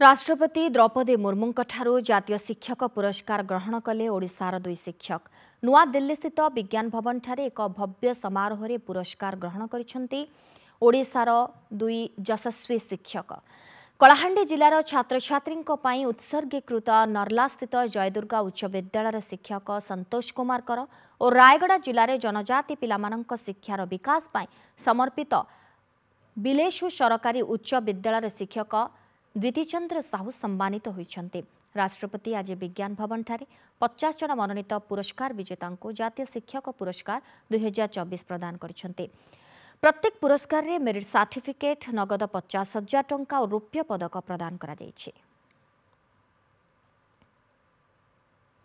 राष्ट्रपति द्रौपदी मुर्मू ठु ज शिक्षक पुरस्कार ग्रहण कले कलेशार दुई शिक्षक नुआ दिल्ली स्थित विज्ञान भवन भवनठा एक भव्य समारोह समारोहर पुरस्कार ग्रहण दुई गरिसस्वी शिक्षक कलाहा ज छैन उत्सगीकृत स्थित जयदुर्गा उच्च विद्यालय शिक्षक संतोष कुमार कर सन्तोष कुमारयगडा जनजाति पला शिक्षासप समर्पित बेलेशु सरकारी उच्च विद्यार् शिक्षक ଦ୍ୱିତୀୟଚନ୍ଦ୍ର ସାହୁ ସମ୍ମାନିତ ହୋଇଛନ୍ତି ରାଷ୍ଟ୍ରପତି ଆଜି ବିଜ୍ଞାନ ଭବନଠାରେ ପଚାଶ ଜଣ ମନୋନୀତ ପୁରସ୍କାର ବିଜେତାଙ୍କୁ ଜାତୀୟ ଶିକ୍ଷକ ପୁରସ୍କାର ଦୁଇହଜାର ଚବିଶ ପ୍ରଦାନ କରିଛନ୍ତି ପ୍ରତ୍ୟେକ ପୁରସ୍କାରରେ ମେରିଟ୍ ସାର୍ଟିଫିକେଟ୍ ନଗଦ ପଚାଶ ହଜାର ଟଙ୍କା ଓ ରୌପ୍ୟ ପଦକ ପ୍ରଦାନ କରାଯାଇଛି